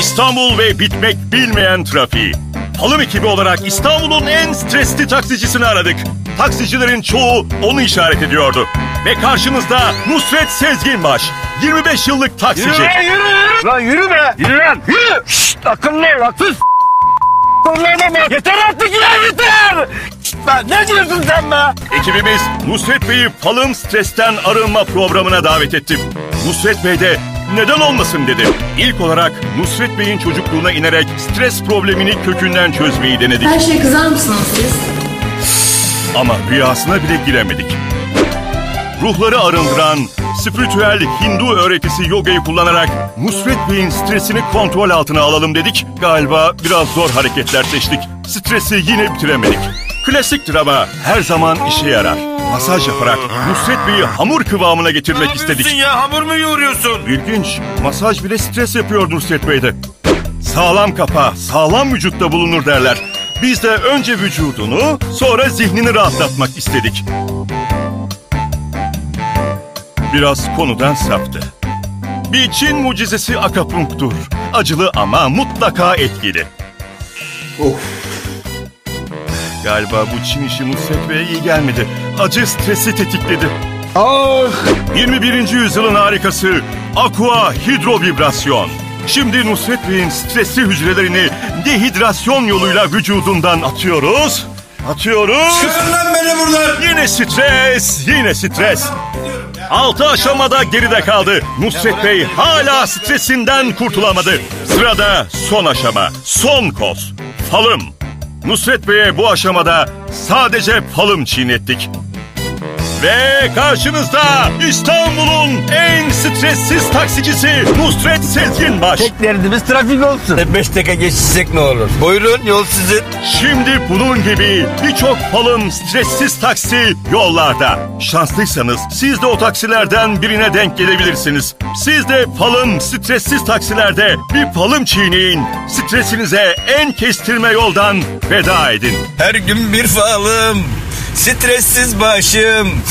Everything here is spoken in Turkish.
İstanbul ve bitmek bilmeyen trafiği. Falım ekibi olarak İstanbul'un en stresli taksicisini aradık. Taksicilerin çoğu onu işaret ediyordu. Ve karşımızda Nusret Sezginbaş. 25 yıllık taksici. Yürü lan yürü yürü. Lan yürü be. Yürü lan. Yürü. Şşt akıllı lan sus. Bunlarına bak. Yeter artık ya yeter. Lan ne diyorsun sen be? Ekibimiz Nusret Bey'i falım stresten arınma programına davet etti. Nusret Bey de neden olmasın dedi. İlk olarak Nusret Bey'in çocukluğuna inerek stres problemini kökünden çözmeyi denedik. Her şeye kızar mısınız siz? Ama rüyasına bile giremedik. Ruhları arındıran spiritüel Hindu öğretisi yogayı kullanarak Nusret Bey'in stresini kontrol altına alalım dedik. Galiba biraz zor hareketler seçtik. Stresi yine bitiremedik. Klasiktir ama her zaman işe yarar. Masaj yaparak Nusret Bey'i hamur kıvamına getirmek istedik. ya hamur mu yoğuruyorsun? İlginç. Masaj bile stres yapıyor Nusret Bey'de. Sağlam kafa, sağlam vücutta bulunur derler. Biz de önce vücudunu, sonra zihnini rahatlatmak istedik. Biraz konudan saptı. Bir Çin mucizesi akapunktur. Acılı ama mutlaka etkili. Galiba bu Çin işi Nusret Bey'e iyi gelmedi. Acı stresi tetikledi. 21. yüzyılın harikası aqua hidrovibrasyon. Şimdi Nusret Bey'in stresli hücrelerini dehidrasyon yoluyla vücudundan atıyoruz. Atıyoruz. Çıkın lan beni buradan. Yine stres, yine stres. Altı aşamada geride kaldı. Nusret Bey hala stresinden kurtulamadı. Sırada son aşama, son koz. Falım. Nusret Bey'e bu aşamada sadece falım çiğnettik. Ve karşınızda İstanbul'un en stressiz taksicisi Nusret Sezginbaş. Tek derdimiz trafik olsun. 5 dakika geçsek ne olur? Buyurun yol sizin. Şimdi bunun gibi birçok falım stressiz taksi yollarda. Şanslıysanız siz de o taksilerden birine denk gelebilirsiniz. Siz de falım stressiz taksilerde bir falım çiğneyin. Stresinize en kestirme yoldan veda edin. Her gün bir falım. Stressiz başım.